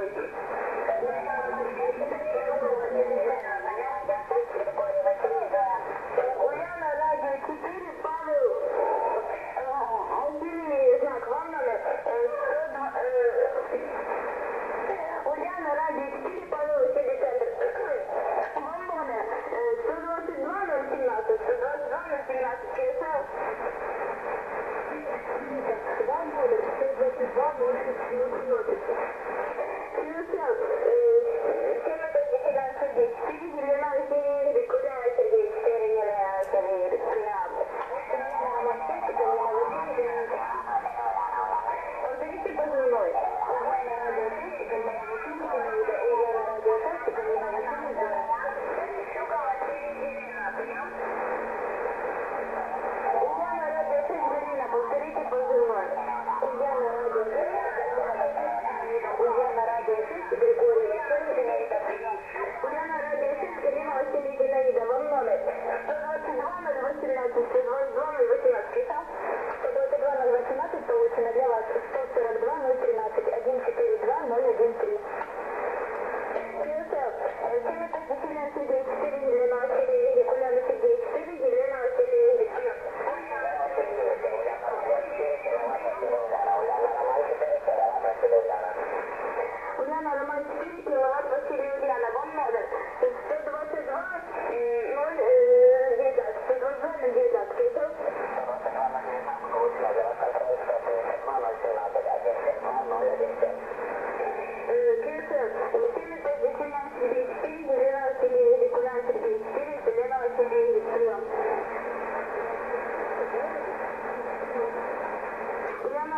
Thank you.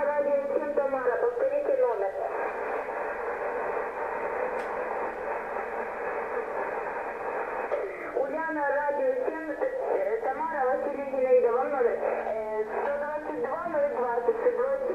радиоинсульт Тамара, повторите номер. Ульяна, радио 7, Тамара Васильевна Зинаида, вам номер э, 122 020,